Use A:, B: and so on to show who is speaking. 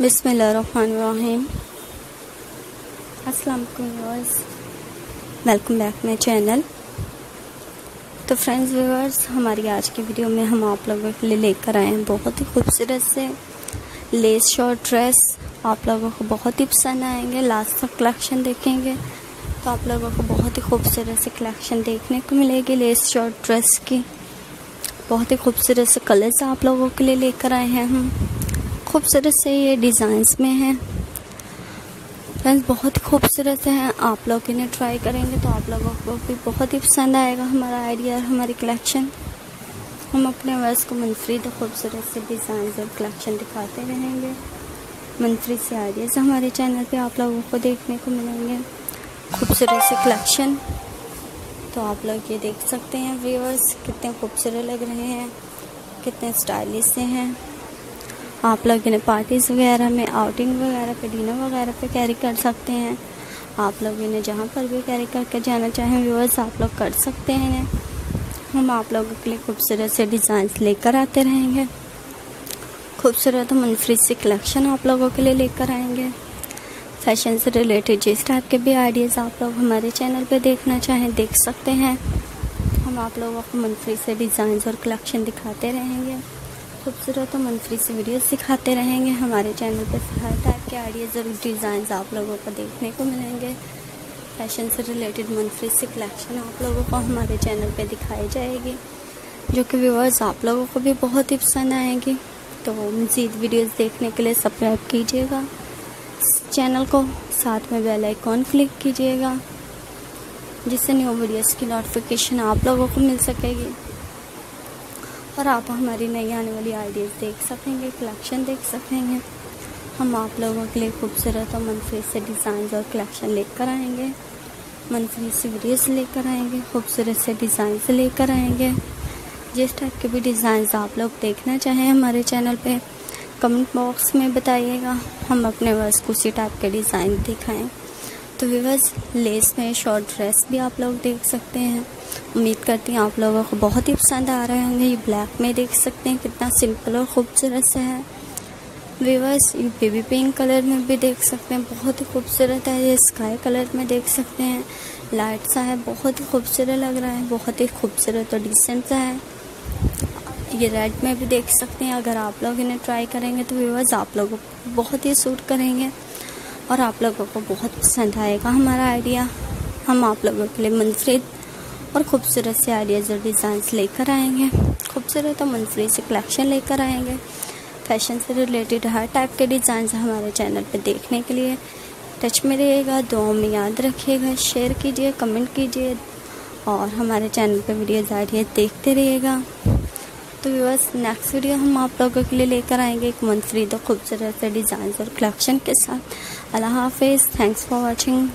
A: बिसमीम viewers. Welcome back my channel. तो friends, viewers, हमारी आज की वीडियो में हम आप लोगों के लिए लेकर आए हैं बहुत ही खूबसूरत से लेस शॉर्ट ड्रेस। आप लोगों को बहुत ही पसंद आएँगे, लास्ट तक कलेक्शन देखेंगे। तो आप लोगों को बहुत ही खूबसूरत से कलेक्शन देखने को मिलेगी लेस शॉर्ट ड्रेस की। बहुत ही खूबसूरत से कलर्स आप लोगों के लिए लेकर आए हैं हम। खूबसूरत से ये डिज़ाइंस में हैं। फ्रेंड्स बहुत खूबसूरत हैं। आप लोग इन्हें ट्राई करेंगे तो आप लोगों को भी बहुत ही पसंद आएगा हमारा आइडिया और हमारी कलेक्शन हम अपने वर्स को मनफरीद खूबसूरत से डिज़ाइन और कलेक्शन दिखाते रहेंगे। मनफरीद से आइडियाज़ हमारे चैनल पे आप लोगों को देखने को मिलेंगे। खूबसूरत से कलेक्शन तो आप लोग ये देख सकते हैं व्यूअर्स कितने खूबसूरत लग रहे हैं, कितने स्टाइलिश से हैं। आप लोग इन्हें पार्टीज़ वगैरह में आउटिंग वगैरह पे डिनर वगैरह पे कैरी कर सकते हैं। आप लोग इन्हें जहाँ पर भी कैरी करके जाना चाहें व्यूअर्स आप लोग कर सकते हैं इन्हें। हम आप लोगों के लिए खूबसूरत से डिज़ाइंस लेकर आते रहेंगे। खूबसूरत मनफरी सी कलेक्शन आप लोगों के लिए लेकर आएँगे। फ़ैशन से रिलेटेड जिस टाइप के भी आइडियाज़ आप लोग हमारे चैनल पे देखना चाहें, देख सकते हैं। हम आप लोगों को मनफरी से डिज़ाइन और कलेक्शन दिखाते रहेंगे। खूबसूरत और मनफरी सी वीडियोस सिखाते रहेंगे हमारे चैनल पर हर टाइप के आइडियाज़ और डिज़ाइन आप लोगों को देखने को मिलेंगे। फ़ैशन से रिलेटेड मनफरी सी कलेक्शन आप लोगों को हमारे चैनल पे दिखाई जाएगी। जो कि व्यूवर्स आप लोगों को भी बहुत ही पसंद आएँगी। तो मज़ीद वीडियोस देखने के लिए सब्सक्राइब कीजिएगा। चैनल को साथ में बेल आइकॉन क्लिक कीजिएगा। जिससे न्यू वीडियोस की नोटिफिकेशन आप लोगों को मिल सकेगी। और आप हमारी नई आने वाली आइडियाज़ देख सकेंगे कलेक्शन देख सकेंगे। हम आप लोगों के लिए खूबसूरत और मनफरी से डिज़ाइन और कलेक्शन लेकर आएँगे। मनफरी से वीडियोस लेकर आएँगे, खूबसूरत से डिज़ाइन लेकर आएँगे। जिस टाइप के भी डिज़ाइन आप लोग देखना चाहें हमारे चैनल पे कमेंट बॉक्स में बताइएगा। हम अपने वर्स को उसी टाइप के डिज़ाइन दिखाएँ। तो विवर्स लेस में शॉर्ट ड्रेस भी आप लोग देख सकते हैं। उम्मीद करती हूँ आप लोगों को बहुत ही पसंद आ रहे होंगे। ये ब्लैक में देख सकते हैं कितना सिंपल और खूबसूरत सा है। विवर्स ये बेबी पिंक कलर में भी देख सकते हैं। बहुत ही खूबसूरत है। ये स्काई कलर में देख सकते हैं। लाइट सा है। बहुत ही खूबसूरत लग रहा है। बहुत ही खूबसूरत और डिसेंट सा है। ये रेड में भी देख सकते हैं। अगर आप लोग इन्हें ट्राई करेंगे तो व्यूवर्स आप लोगों को बहुत ही सूट करेंगे। और आप लोगों को बहुत पसंद आएगा हमारा आइडिया। हम आप लोगों के लिए मुनफरद और खूबसूरत से आइडियाज़ और डिज़ाइंस लेकर आएँगे। खूबसूरत और मनफरी से कलेक्शन लेकर आएँगे। फ़ैशन से रिलेटेड हर टाइप के डिज़ाइन हमारे चैनल पर देखने के लिए। टच में रहिएगा दो में याद रखिएगा शेयर कीजिए कमेंट कीजिए और हमारे चैनल पर वीडियोज़ आइडिया देखते रहिएगा। तो व्यवर्स नेक्स्ट वीडियो हम आप लोगों के लिए लेकर आएँगे एक मंथली दो खूबसूरत से डिज़ाइन और कलेक्शन के साथ। अल्लाह हाफिज़। Thanks for watching